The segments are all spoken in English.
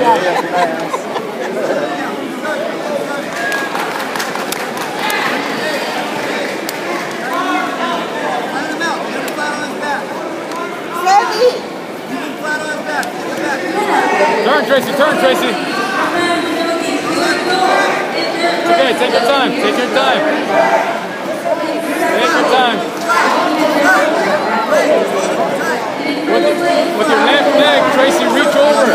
Turn, Tracy, turn, Tracy. It's okay, take your time, take your time. Take your time. With, with your left leg, Tracy, reach over.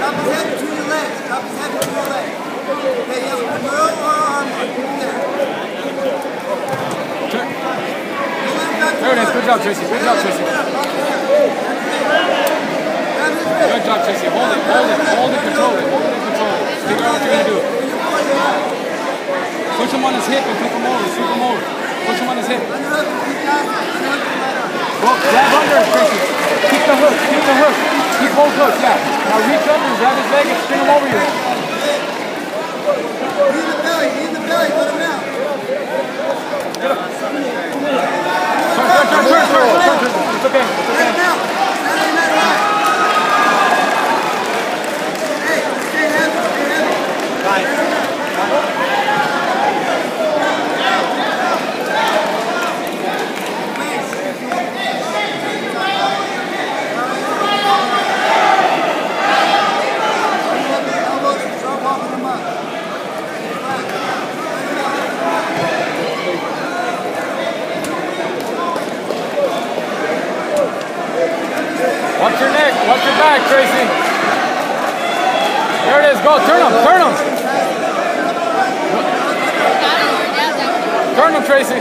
Cup his head between your legs. Cup his head between your legs. Okay, yes, girl or arm in there. Turn. There it is, good job, Tracy, good job, Tracy. Good job, Tracy. Hold it, hold it, hold it, control it, hold it, control it. Figure out what you're gonna do. Push him on his hip and flip him over, sweep him over. Push him on his hip. Well, grab under, Tracy. Keep the hook, keep the hook. Keep both hooks, yeah. Now reach under grab his leg and spin him over you. Knee in the belly, knee in the belly, let him out. Turn, turn, turn, turn, turn, turn, turn. It's okay, it's Let okay. him out. Let him out. Hey, stay heavy, stay heavy. Elbows, start walking him up. Watch your neck, watch your back, Tracy. There it is, go, turn him, turn him. Turn him, Tracy.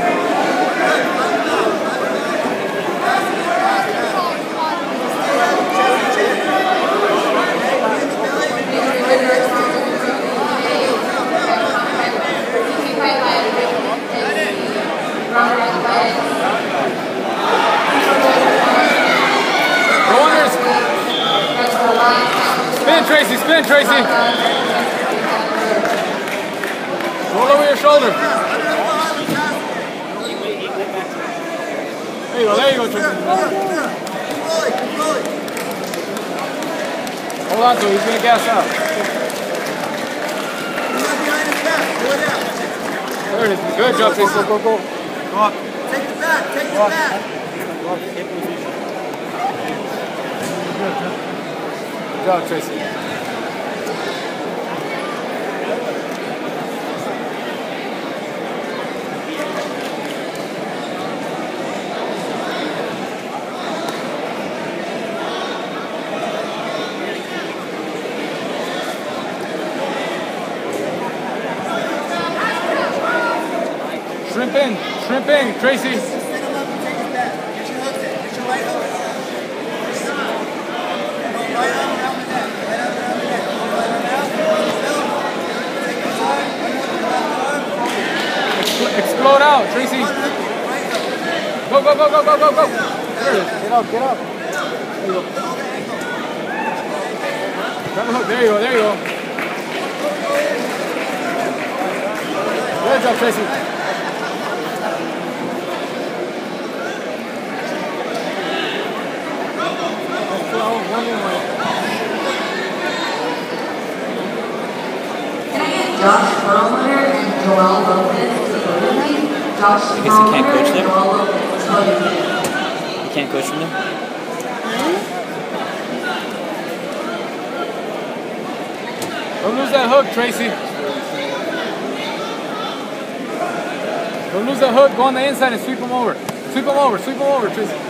Spin, Tracy, spin, Tracy. Roll over your shoulder. There you go, there you go, Tracy. Hold on to it, he's gonna gas out. Look behind his back, pull it out. There it is. Good job, Tracy. Go, go, go. Go up. Take the back, take the back. Good job, Tracy. Shrimp in, shrimp in, Tracy. Spin him up and take his back. Get your hooks in. Get your right hook. Go right arm around the neck. Right arm around the neck. Go right arm out. Still. Take your time. Right hook in the left arm. Expl- Explode out, Tracy. One hook. Right hook. Go, go, go, go, go, go, go. There it is. Get up, get up. There you go. Grab the hook. There you go, there you go. Good job, Tracy. That's twelve, one in, one. Can I get Josh Perlmutter and Joel Lopez to photo me? Josh I guess you can't coach and them? Joel Lopez photo me. You can't coach from them? Don't lose that hook, Tracy. Don't lose that hook. Go on the inside and sweep him over. Sweep him over. Sweep him over, Tracy.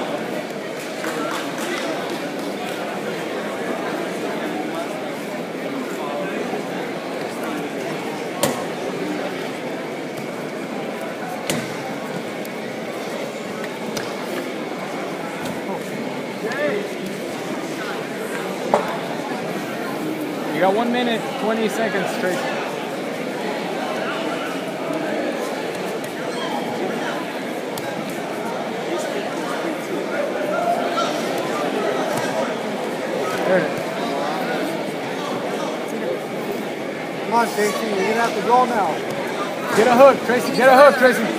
You got one minute, 20 seconds, Tracy. There it is. Come on, Tracy. you're gonna have to go now. Get a hook, Tracy. Get a hook, Tracy.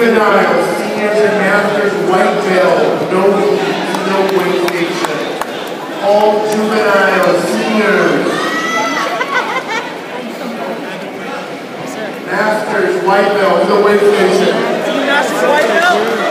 juvenile seniors and masters white bill, no no weight station. All juvenile seniors. masters white bill, no weight station. Masters white bill?